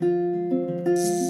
you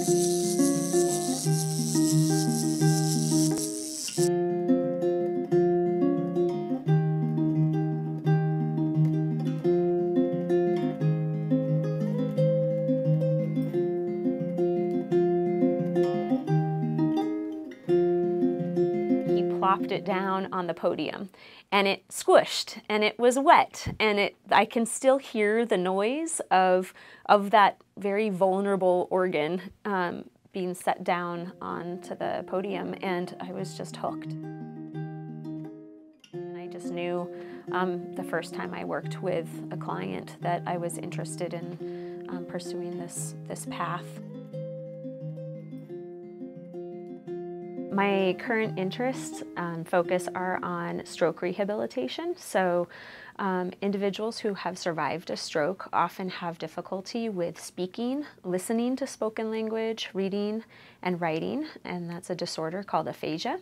plopped it down on the podium and it squished and it was wet and it I can still hear the noise of of that very vulnerable organ um, being set down onto the podium and I was just hooked. And I just knew um, the first time I worked with a client that I was interested in um, pursuing this, this path. My current interests and focus are on stroke rehabilitation. So um, individuals who have survived a stroke often have difficulty with speaking, listening to spoken language, reading, and writing, and that's a disorder called aphasia.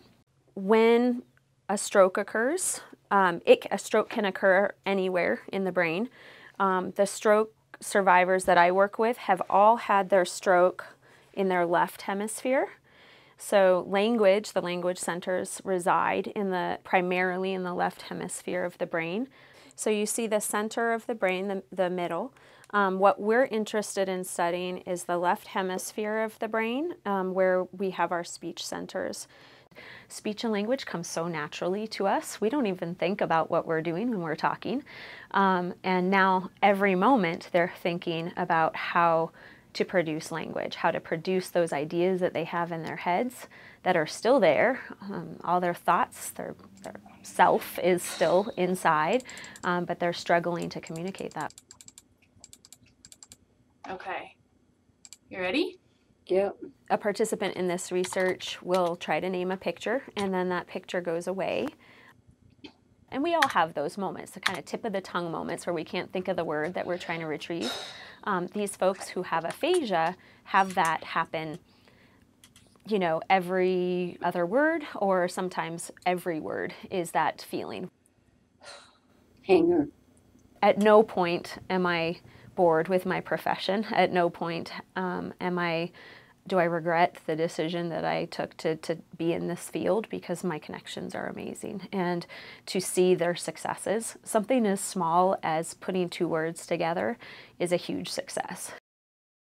When a stroke occurs, um, it, a stroke can occur anywhere in the brain. Um, the stroke survivors that I work with have all had their stroke in their left hemisphere. So language, the language centers reside in the primarily in the left hemisphere of the brain. So you see the center of the brain, the, the middle. Um, what we're interested in studying is the left hemisphere of the brain um, where we have our speech centers. Speech and language comes so naturally to us. We don't even think about what we're doing when we're talking. Um, and now every moment they're thinking about how to produce language, how to produce those ideas that they have in their heads that are still there. Um, all their thoughts, their, their self is still inside, um, but they're struggling to communicate that. Okay. You ready? Yep. A participant in this research will try to name a picture, and then that picture goes away. And we all have those moments, the kind of tip of the tongue moments where we can't think of the word that we're trying to retrieve. Um, these folks who have aphasia have that happen, you know, every other word or sometimes every word is that feeling. Hanger. At no point am I bored with my profession. At no point um, am I do I regret the decision that I took to, to be in this field because my connections are amazing and to see their successes. Something as small as putting two words together is a huge success.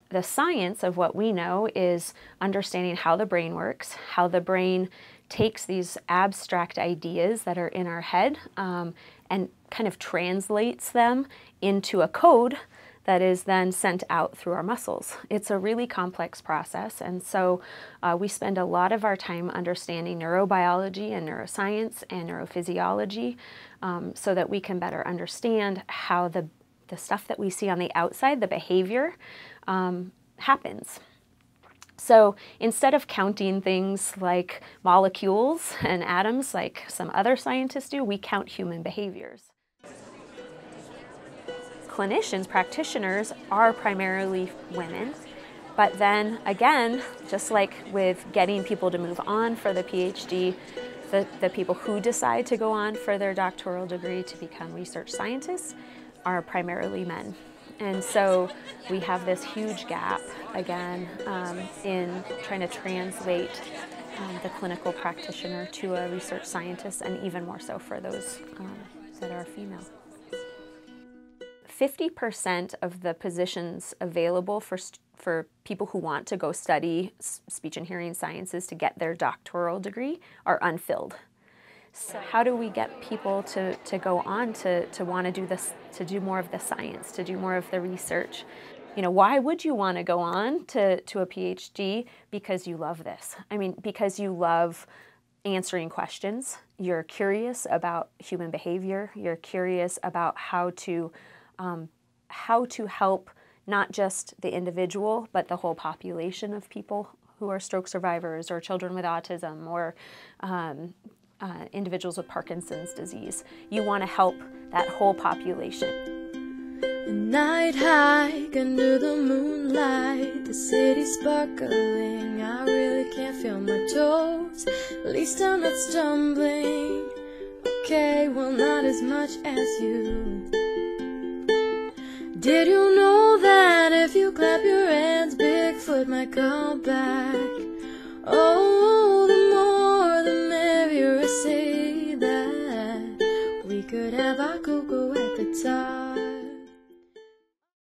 The science of what we know is understanding how the brain works, how the brain takes these abstract ideas that are in our head um, and kind of translates them into a code that is then sent out through our muscles. It's a really complex process, and so uh, we spend a lot of our time understanding neurobiology and neuroscience and neurophysiology um, so that we can better understand how the, the stuff that we see on the outside, the behavior, um, happens. So instead of counting things like molecules and atoms like some other scientists do, we count human behaviors clinicians, practitioners, are primarily women. But then again, just like with getting people to move on for the PhD, the, the people who decide to go on for their doctoral degree to become research scientists are primarily men. And so we have this huge gap again um, in trying to translate um, the clinical practitioner to a research scientist, and even more so for those um, that are female. 50% of the positions available for, for people who want to go study speech and hearing sciences to get their doctoral degree are unfilled. So how do we get people to, to go on to, to want to do this, to do more of the science, to do more of the research? You know, why would you want to go on to, to a PhD? Because you love this. I mean, because you love answering questions. You're curious about human behavior. You're curious about how to um, how to help not just the individual, but the whole population of people who are stroke survivors or children with autism or um, uh, individuals with Parkinson's disease. You want to help that whole population. A night hike under the moonlight, the city sparkling. I really can't feel my toes, at least I'm not stumbling. Okay, well, not as much as you. Did you know that if you clap your hands, but might come back. Oh,